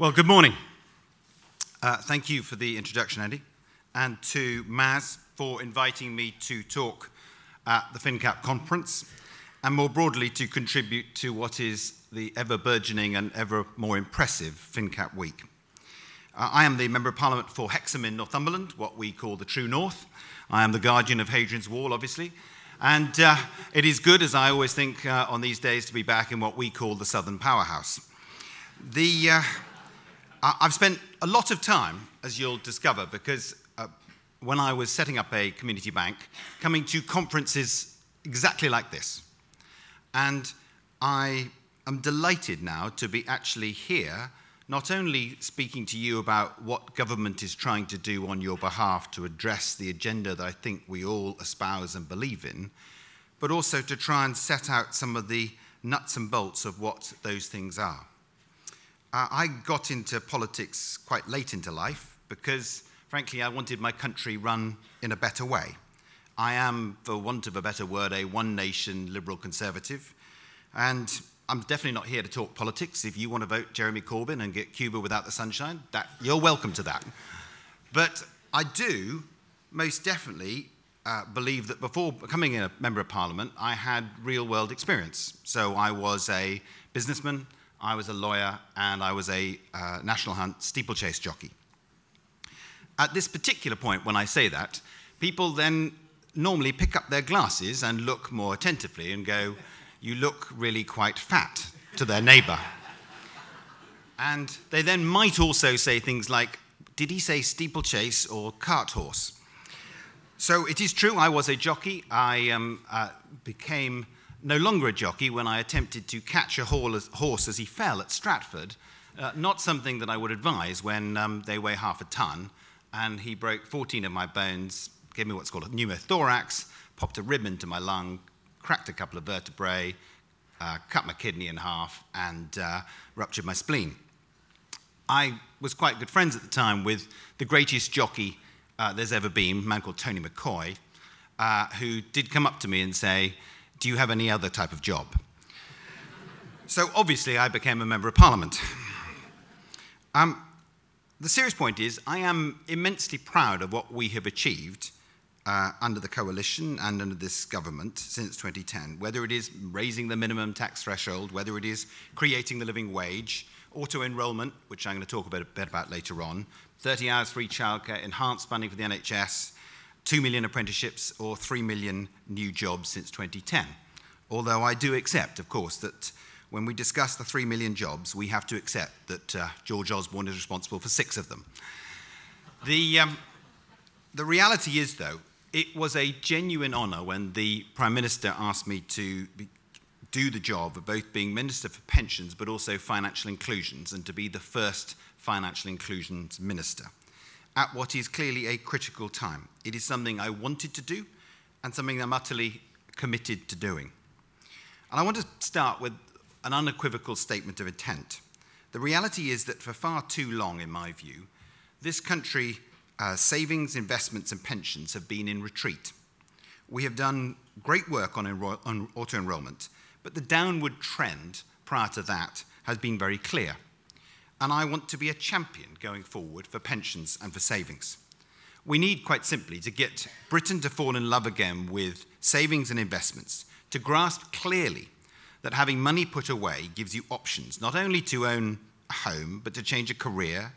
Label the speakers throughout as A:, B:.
A: Well, good morning. Uh, thank you for the introduction, Andy, and to MAS for inviting me to talk at the FinCap conference, and more broadly to contribute to what is the ever burgeoning and ever more impressive FinCap week. Uh, I am the Member of Parliament for Hexham in Northumberland, what we call the True North. I am the guardian of Hadrian's Wall, obviously. And uh, it is good, as I always think uh, on these days, to be back in what we call the Southern Powerhouse. The, uh, I've spent a lot of time, as you'll discover, because uh, when I was setting up a community bank, coming to conferences exactly like this. And I am delighted now to be actually here, not only speaking to you about what government is trying to do on your behalf to address the agenda that I think we all espouse and believe in, but also to try and set out some of the nuts and bolts of what those things are. Uh, I got into politics quite late into life because, frankly, I wanted my country run in a better way. I am, for want of a better word, a one nation liberal conservative. And I'm definitely not here to talk politics. If you want to vote Jeremy Corbyn and get Cuba without the sunshine, that, you're welcome to that. But I do most definitely uh, believe that before becoming a member of parliament, I had real world experience. So I was a businessman, I was a lawyer, and I was a uh, National Hunt steeplechase jockey. At this particular point, when I say that, people then normally pick up their glasses and look more attentively and go, You look really quite fat to their neighbor. and they then might also say things like, Did he say steeplechase or cart horse? So it is true, I was a jockey. I um, uh, became no longer a jockey when I attempted to catch a horse as he fell at Stratford. Uh, not something that I would advise when um, they weigh half a ton. And he broke 14 of my bones, gave me what's called a pneumothorax, popped a rib into my lung, cracked a couple of vertebrae, uh, cut my kidney in half, and uh, ruptured my spleen. I was quite good friends at the time with the greatest jockey uh, there's ever been, a man called Tony McCoy, uh, who did come up to me and say, do you have any other type of job? so obviously, I became a member of parliament. Um, the serious point is, I am immensely proud of what we have achieved uh, under the coalition and under this government since 2010, whether it is raising the minimum tax threshold, whether it is creating the living wage, auto enrolment, which I'm going to talk a bit, a bit about later on, 30 hours free childcare, enhanced funding for the NHS, 2 million apprenticeships or 3 million new jobs since 2010. Although I do accept, of course, that when we discuss the 3 million jobs, we have to accept that uh, George Osborne is responsible for six of them. The, um, the reality is, though, it was a genuine honour when the Prime Minister asked me to be, do the job of both being Minister for Pensions but also Financial Inclusions and to be the first Financial Inclusions Minister at what is clearly a critical time. It is something I wanted to do and something I'm utterly committed to doing. And I want to start with an unequivocal statement of intent. The reality is that for far too long, in my view, this country, uh, savings, investments, and pensions have been in retreat. We have done great work on, on auto enrolment, but the downward trend prior to that has been very clear and I want to be a champion going forward for pensions and for savings. We need, quite simply, to get Britain to fall in love again with savings and investments, to grasp clearly that having money put away gives you options, not only to own a home, but to change a career,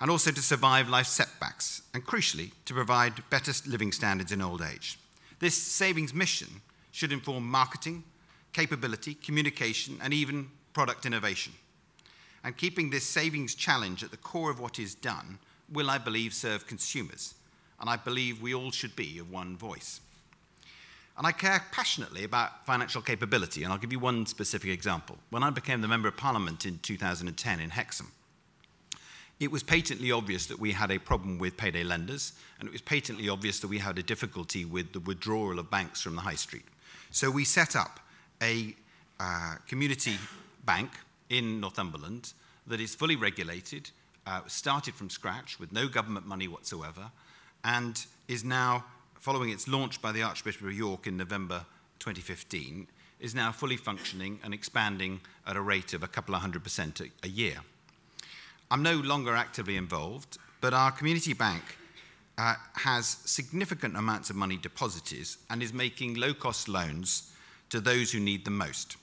A: and also to survive life setbacks, and crucially, to provide better living standards in old age. This savings mission should inform marketing, capability, communication, and even product innovation. And keeping this savings challenge at the core of what is done will, I believe, serve consumers. And I believe we all should be of one voice. And I care passionately about financial capability, and I'll give you one specific example. When I became the Member of Parliament in 2010 in Hexham, it was patently obvious that we had a problem with payday lenders, and it was patently obvious that we had a difficulty with the withdrawal of banks from the high street. So we set up a uh, community bank in Northumberland that is fully regulated, uh, started from scratch with no government money whatsoever, and is now, following its launch by the Archbishop of York in November 2015, is now fully functioning and expanding at a rate of a couple of hundred percent a, a year. I'm no longer actively involved, but our community bank uh, has significant amounts of money deposited and is making low cost loans to those who need them most.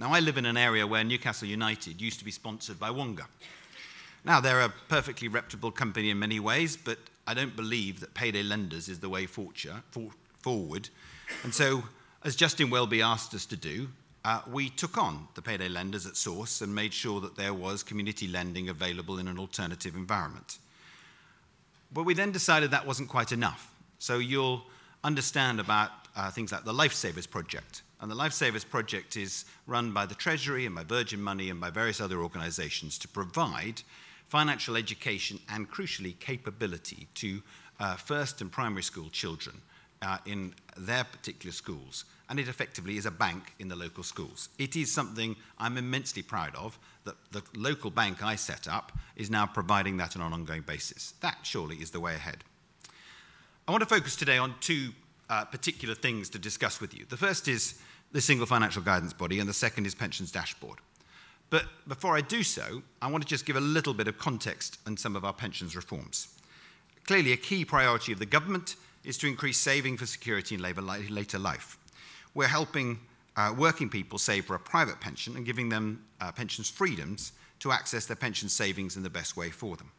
A: Now, I live in an area where Newcastle United used to be sponsored by Wonga. Now, they're a perfectly reputable company in many ways, but I don't believe that payday lenders is the way forward. And so, as Justin Welby asked us to do, uh, we took on the payday lenders at source and made sure that there was community lending available in an alternative environment. But we then decided that wasn't quite enough. So you'll understand about uh, things like the Lifesavers Project. And the Lifesavers Project is run by the Treasury and by Virgin Money and by various other organizations to provide financial education and, crucially, capability to uh, first and primary school children uh, in their particular schools. And it effectively is a bank in the local schools. It is something I'm immensely proud of that the local bank I set up is now providing that on an ongoing basis. That surely is the way ahead. I want to focus today on two uh, particular things to discuss with you. The first is the single financial guidance body, and the second is pensions dashboard. But before I do so, I want to just give a little bit of context on some of our pensions reforms. Clearly, a key priority of the government is to increase saving for security in later life. We're helping uh, working people save for a private pension and giving them uh, pensions freedoms to access their pension savings in the best way for them.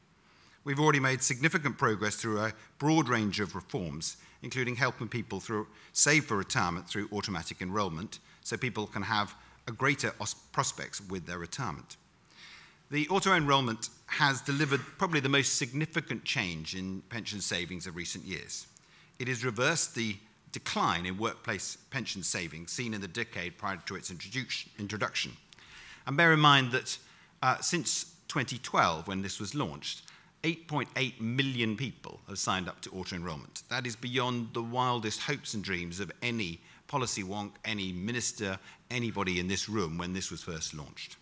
A: We've already made significant progress through a broad range of reforms, including helping people through, save for retirement through automatic enrolment, so people can have a greater prospects with their retirement. The auto enrolment has delivered probably the most significant change in pension savings of recent years. It has reversed the decline in workplace pension savings seen in the decade prior to its introduction. And bear in mind that uh, since 2012, when this was launched, 8.8 million people have signed up to auto enrolment. That is beyond the wildest hopes and dreams of any policy wonk, any minister, anybody in this room when this was first launched.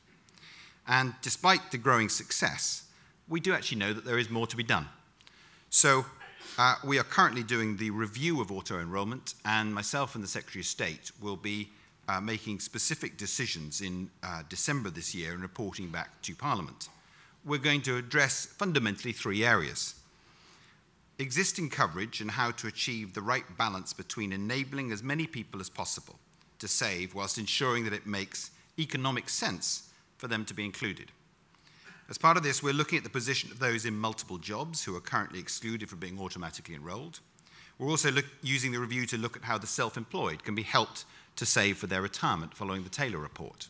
A: And despite the growing success, we do actually know that there is more to be done. So uh, we are currently doing the review of auto enrolment, and myself and the Secretary of State will be uh, making specific decisions in uh, December this year and reporting back to Parliament. We're going to address fundamentally three areas existing coverage and how to achieve the right balance between enabling as many people as possible to save whilst ensuring that it makes economic sense for them to be included. As part of this, we're looking at the position of those in multiple jobs who are currently excluded from being automatically enrolled. We're also look, using the review to look at how the self employed can be helped to save for their retirement following the Taylor report.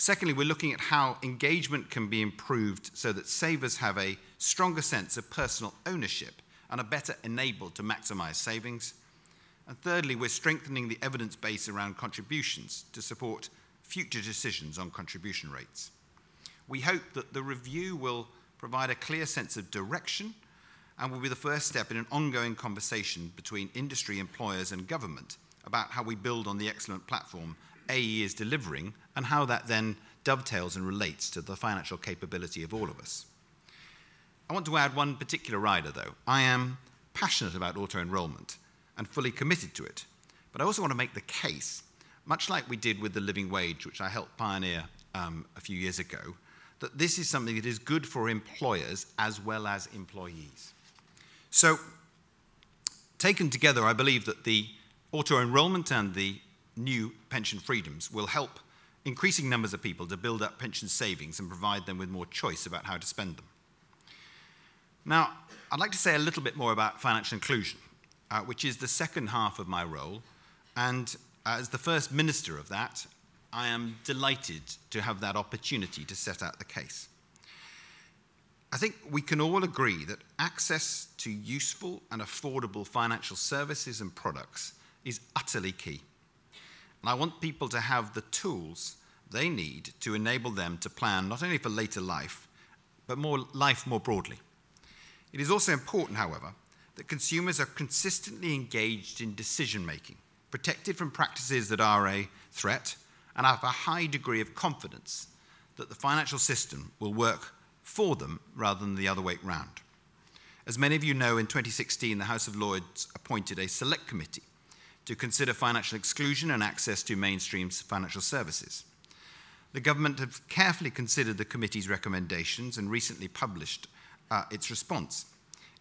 A: Secondly, we're looking at how engagement can be improved so that savers have a stronger sense of personal ownership and are better enabled to maximize savings. And thirdly, we're strengthening the evidence base around contributions to support future decisions on contribution rates. We hope that the review will provide a clear sense of direction and will be the first step in an ongoing conversation between industry, employers, and government about how we build on the excellent platform AE is delivering and how that then dovetails and relates to the financial capability of all of us. I want to add one particular rider, though. I am passionate about auto enrolment and fully committed to it, but I also want to make the case, much like we did with the living wage, which I helped pioneer um, a few years ago, that this is something that is good for employers as well as employees. So, taken together, I believe that the auto enrollment and the new pension freedoms will help increasing numbers of people to build up pension savings and provide them with more choice about how to spend them. Now, I'd like to say a little bit more about financial inclusion, uh, which is the second half of my role. And as the first minister of that, I am delighted to have that opportunity to set out the case. I think we can all agree that access to useful and affordable financial services and products is utterly key. And I want people to have the tools they need to enable them to plan not only for later life, but more life more broadly. It is also important, however, that consumers are consistently engaged in decision making, protected from practices that are a threat and have a high degree of confidence that the financial system will work for them rather than the other way round. As many of you know, in 2016, the House of Lords appointed a select committee to consider financial exclusion and access to mainstream financial services. The government has carefully considered the committee's recommendations and recently published uh, its response.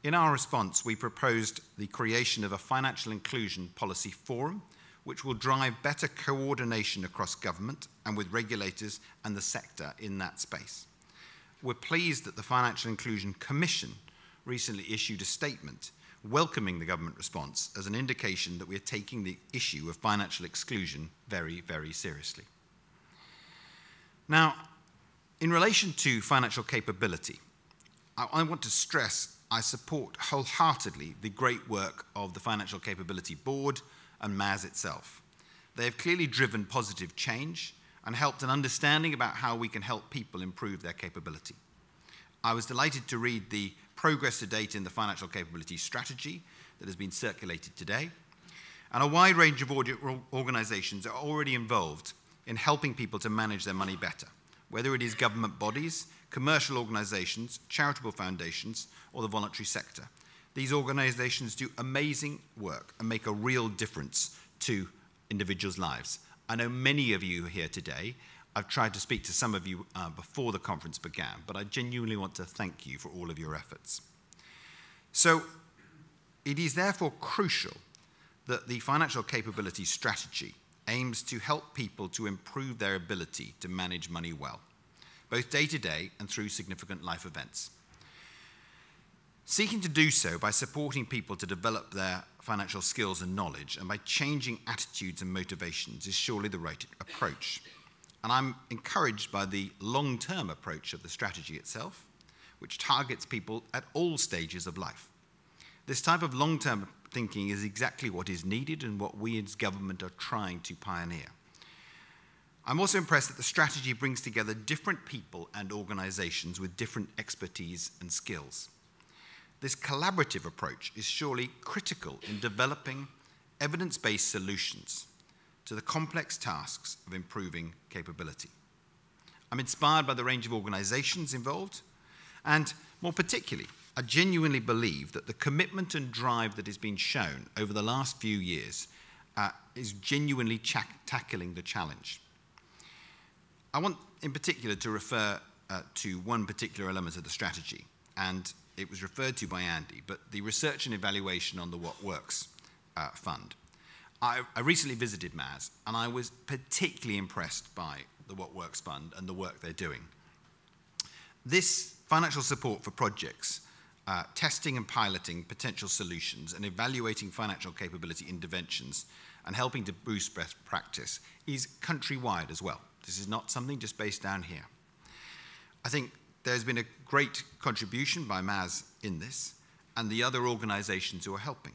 A: In our response, we proposed the creation of a financial inclusion policy forum, which will drive better coordination across government and with regulators and the sector in that space. We're pleased that the Financial Inclusion Commission recently issued a statement welcoming the government response as an indication that we're taking the issue of financial exclusion very, very seriously. Now, in relation to financial capability, I, I want to stress I support wholeheartedly the great work of the Financial Capability Board and MAS itself. They have clearly driven positive change and helped an understanding about how we can help people improve their capability. I was delighted to read the progress to date in the financial capability strategy that has been circulated today. And a wide range of organizations are already involved in helping people to manage their money better, whether it is government bodies, commercial organizations, charitable foundations, or the voluntary sector. These organizations do amazing work and make a real difference to individuals' lives. I know many of you here today. I've tried to speak to some of you uh, before the conference began, but I genuinely want to thank you for all of your efforts. So, it is therefore crucial that the financial capability strategy aims to help people to improve their ability to manage money well, both day to day and through significant life events. Seeking to do so by supporting people to develop their financial skills and knowledge and by changing attitudes and motivations is surely the right approach. And I'm encouraged by the long term approach of the strategy itself, which targets people at all stages of life. This type of long term thinking is exactly what is needed and what we as government are trying to pioneer. I'm also impressed that the strategy brings together different people and organizations with different expertise and skills. This collaborative approach is surely critical in developing evidence based solutions to the complex tasks of improving capability. I'm inspired by the range of organizations involved, and more particularly, I genuinely believe that the commitment and drive that has been shown over the last few years uh, is genuinely tackling the challenge. I want, in particular, to refer uh, to one particular element of the strategy, and it was referred to by Andy, but the research and evaluation on the What Works uh, Fund. I, I recently visited MAS, and I was particularly impressed by the What Works Fund and the work they're doing. This financial support for projects uh, testing and piloting potential solutions and evaluating financial capability interventions and helping to boost best practice is countrywide as well. This is not something just based down here. I think there's been a great contribution by MAS in this and the other organizations who are helping.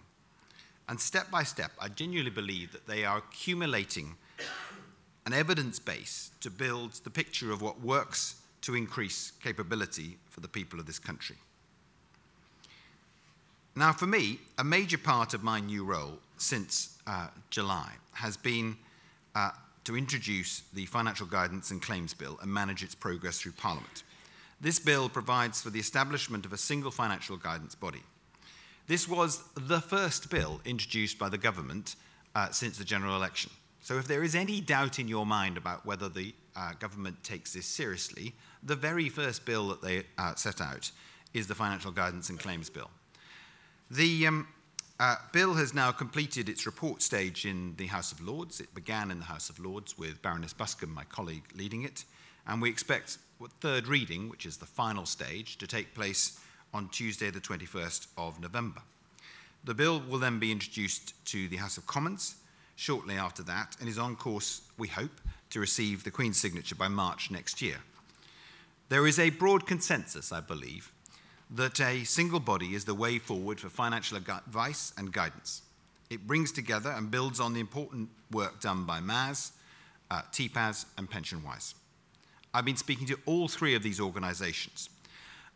A: And step by step, I genuinely believe that they are accumulating an evidence base to build the picture of what works to increase capability for the people of this country. Now, for me, a major part of my new role since uh, July has been uh, to introduce the Financial Guidance and Claims Bill and manage its progress through Parliament. This bill provides for the establishment of a single financial guidance body. This was the first bill introduced by the government uh, since the general election. So, if there is any doubt in your mind about whether the uh, government takes this seriously, the very first bill that they uh, set out is the Financial Guidance and Claims Bill. The um, uh, bill has now completed its report stage in the House of Lords. It began in the House of Lords with Baroness Buscombe, my colleague, leading it. And we expect third reading, which is the final stage, to take place on Tuesday, the 21st of November. The bill will then be introduced to the House of Commons shortly after that and is on course, we hope, to receive the Queen's signature by March next year. There is a broad consensus, I believe, that a single body is the way forward for financial advice and guidance. It brings together and builds on the important work done by MAS, uh, TPAS, and PensionWise. I've been speaking to all three of these organizations.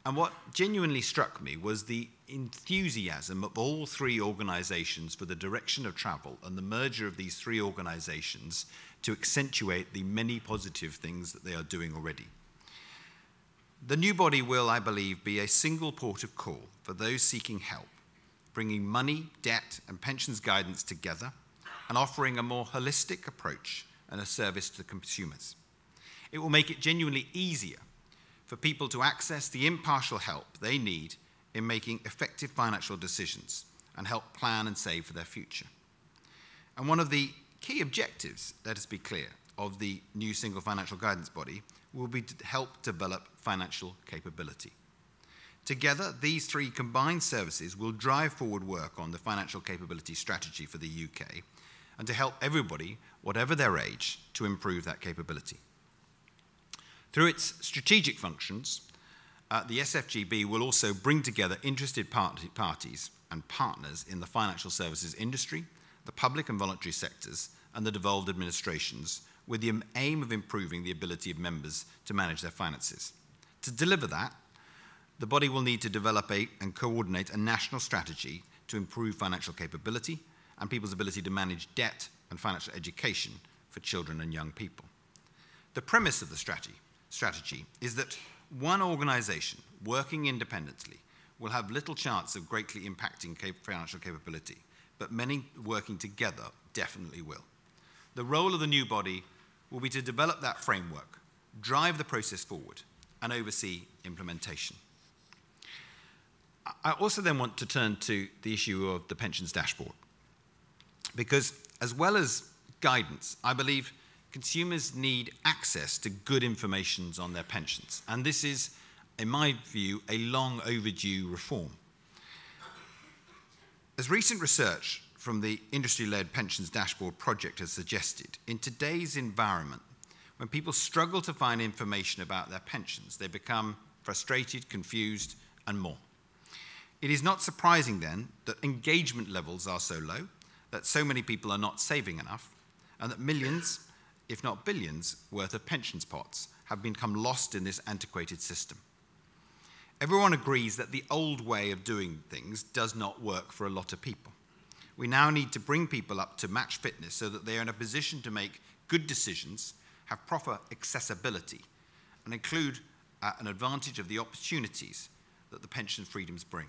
A: And what genuinely struck me was the enthusiasm of all three organizations for the direction of travel and the merger of these three organizations to accentuate the many positive things that they are doing already. The new body will, I believe, be a single port of call for those seeking help, bringing money, debt, and pensions guidance together and offering a more holistic approach and a service to consumers. It will make it genuinely easier for people to access the impartial help they need in making effective financial decisions and help plan and save for their future. And one of the key objectives, let us be clear, of the new single financial guidance body will be to help develop financial capability. Together, these three combined services will drive forward work on the financial capability strategy for the UK and to help everybody, whatever their age, to improve that capability. Through its strategic functions, uh, the SFGB will also bring together interested parties and partners in the financial services industry, the public and voluntary sectors, and the devolved administrations with the aim of improving the ability of members to manage their finances. To deliver that, the body will need to develop a, and coordinate a national strategy to improve financial capability and people's ability to manage debt and financial education for children and young people. The premise of the strategy, strategy is that one organization working independently will have little chance of greatly impacting cap financial capability, but many working together definitely will. The role of the new body will be to develop that framework, drive the process forward, and oversee implementation. I also then want to turn to the issue of the pensions dashboard. Because as well as guidance, I believe consumers need access to good information on their pensions. And this is, in my view, a long overdue reform. As recent research from the industry-led pensions dashboard project has suggested, in today's environment, when people struggle to find information about their pensions, they become frustrated, confused, and more. It is not surprising then that engagement levels are so low, that so many people are not saving enough, and that millions, if not billions, worth of pensions pots have become lost in this antiquated system. Everyone agrees that the old way of doing things does not work for a lot of people. We now need to bring people up to match fitness so that they are in a position to make good decisions, have proper accessibility, and include uh, an advantage of the opportunities that the pension freedoms bring.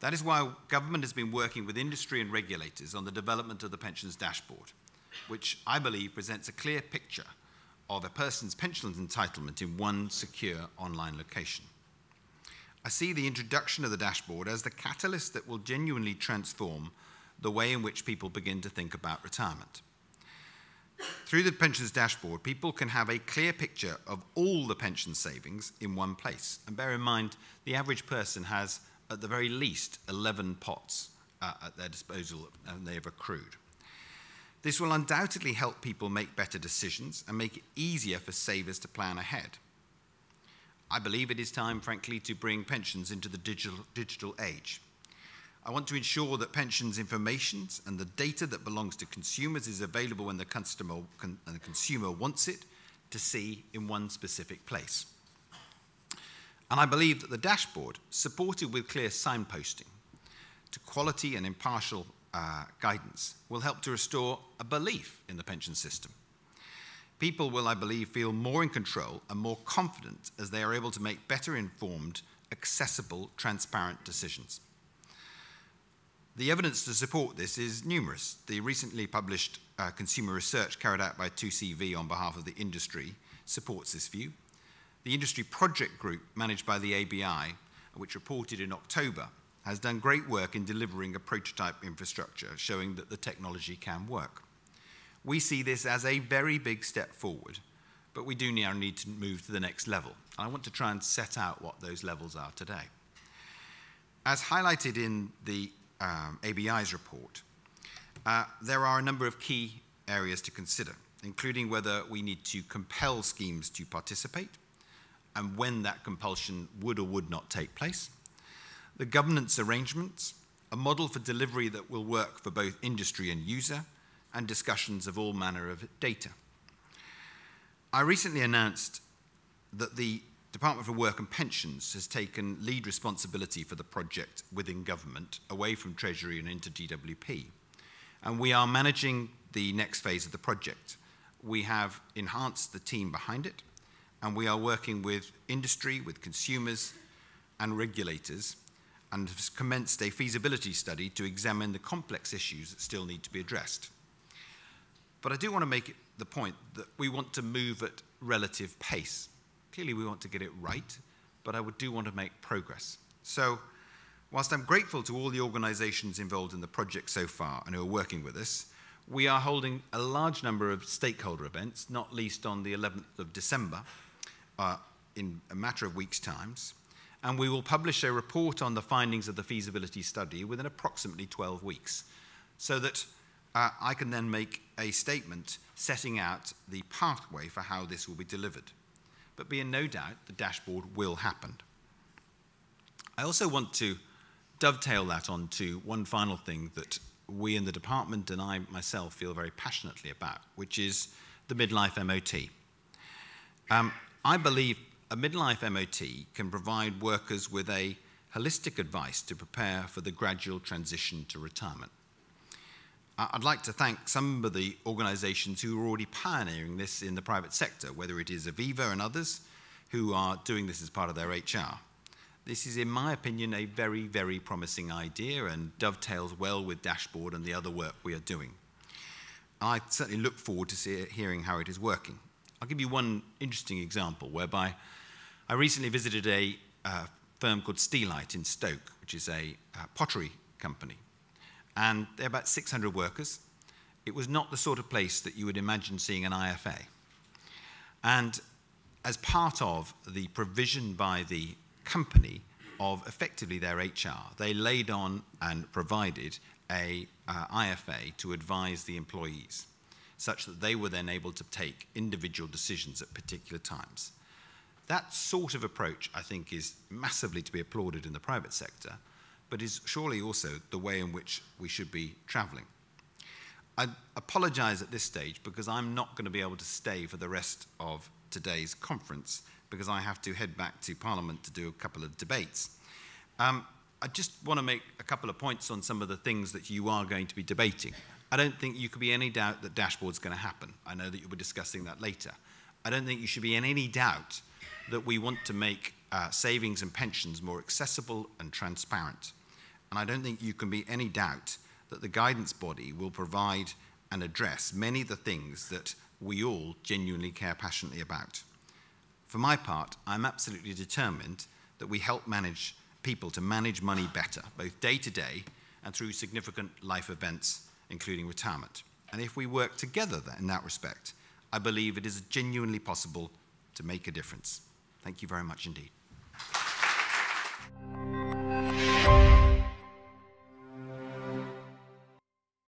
A: That is why government has been working with industry and regulators on the development of the pensions dashboard, which I believe presents a clear picture of a person's pension entitlement in one secure online location. I see the introduction of the dashboard as the catalyst that will genuinely transform the way in which people begin to think about retirement. Through the pensions dashboard, people can have a clear picture of all the pension savings in one place. And bear in mind, the average person has at the very least 11 pots uh, at their disposal and they have accrued. This will undoubtedly help people make better decisions and make it easier for savers to plan ahead. I believe it is time, frankly, to bring pensions into the digital, digital age. I want to ensure that pensions information and the data that belongs to consumers is available when the customer and the consumer wants it to see in one specific place. And I believe that the dashboard, supported with clear signposting to quality and impartial uh, guidance, will help to restore a belief in the pension system. People will, I believe, feel more in control and more confident as they are able to make better informed, accessible, transparent decisions. The evidence to support this is numerous. The recently published uh, consumer research carried out by 2CV on behalf of the industry supports this view. The industry project group managed by the ABI, which reported in October, has done great work in delivering a prototype infrastructure showing that the technology can work. We see this as a very big step forward, but we do now need to move to the next level. And I want to try and set out what those levels are today. As highlighted in the um, ABI's report, uh, there are a number of key areas to consider, including whether we need to compel schemes to participate, and when that compulsion would or would not take place, the governance arrangements, a model for delivery that will work for both industry and user, and discussions of all manner of data. I recently announced that the Department for Work and Pensions has taken lead responsibility for the project within government, away from Treasury and into DWP. And we are managing the next phase of the project. We have enhanced the team behind it and we are working with industry, with consumers and regulators and have commenced a feasibility study to examine the complex issues that still need to be addressed. But I do want to make the point that we want to move at relative pace. Clearly, we want to get it right, but I would do want to make progress. So, whilst I'm grateful to all the organisations involved in the project so far and who are working with us, we are holding a large number of stakeholder events, not least on the 11th of December, uh, in a matter of weeks' times, and we will publish a report on the findings of the feasibility study within approximately 12 weeks, so that uh, I can then make a statement setting out the pathway for how this will be delivered. But be in no doubt the dashboard will happen. I also want to dovetail that onto one final thing that we in the department and I myself feel very passionately about, which is the midlife MOT. Um, I believe a midlife MOT can provide workers with a holistic advice to prepare for the gradual transition to retirement. I'd like to thank some of the organizations who are already pioneering this in the private sector, whether it is Aviva and others who are doing this as part of their HR. This is, in my opinion, a very, very promising idea and dovetails well with Dashboard and the other work we are doing. I certainly look forward to see, hearing how it is working. I'll give you one interesting example whereby I recently visited a uh, firm called Steelite in Stoke, which is a uh, pottery company and there are about 600 workers. It was not the sort of place that you would imagine seeing an IFA. And as part of the provision by the company of effectively their HR, they laid on and provided a uh, IFA to advise the employees, such that they were then able to take individual decisions at particular times. That sort of approach, I think, is massively to be applauded in the private sector, but is surely also the way in which we should be travelling. I apologise at this stage because I'm not going to be able to stay for the rest of today's conference because I have to head back to Parliament to do a couple of debates. Um, I just want to make a couple of points on some of the things that you are going to be debating. I don't think you could be any doubt that dashboard's going to happen. I know that you'll be discussing that later. I don't think you should be in any doubt that we want to make uh, savings and pensions more accessible and transparent. And I don't think you can be any doubt that the guidance body will provide and address many of the things that we all genuinely care passionately about. For my part, I'm absolutely determined that we help manage people to manage money better, both day to day and through significant life events, including retirement. And if we work together in that respect, I believe it is genuinely possible to make a difference. Thank you very much indeed.